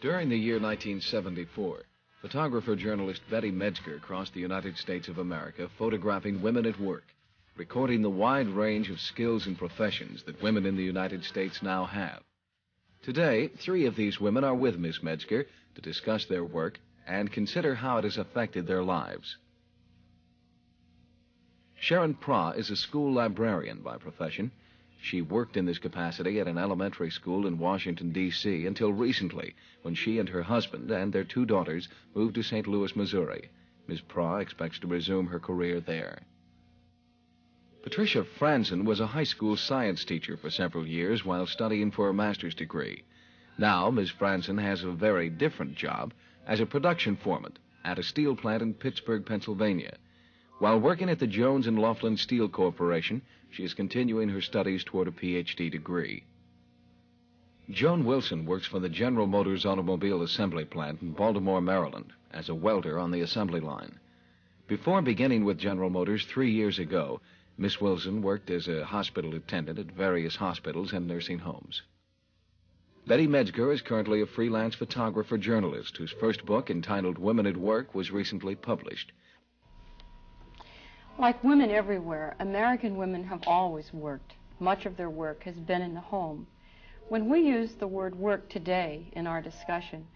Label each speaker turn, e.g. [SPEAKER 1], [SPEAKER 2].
[SPEAKER 1] During the year 1974, photographer journalist Betty Medsger crossed the United States of America photographing women at work, recording the wide range of skills and professions that women in the United States now have. Today, three of these women are with Miss Medsger to discuss their work and consider how it has affected their lives. Sharon Prah is a school librarian by profession. She worked in this capacity at an elementary school in Washington, D.C. until recently, when she and her husband and their two daughters moved to St. Louis, Missouri. Ms. Prah expects to resume her career there. Patricia Franzen was a high school science teacher for several years while studying for a master's degree. Now, Ms. Franzen has a very different job as a production foreman at a steel plant in Pittsburgh, Pennsylvania. While working at the Jones and Laughlin Steel Corporation, she is continuing her studies toward a PhD degree. Joan Wilson works for the General Motors Automobile Assembly Plant in Baltimore, Maryland, as a welder on the assembly line. Before beginning with General Motors three years ago, Miss Wilson worked as a hospital attendant at various hospitals and nursing homes. Betty Medsger is currently a freelance photographer journalist whose first book, entitled Women at Work, was recently published.
[SPEAKER 2] Like women everywhere, American women have always worked. Much of their work has been in the home. When we use the word work today in our discussion,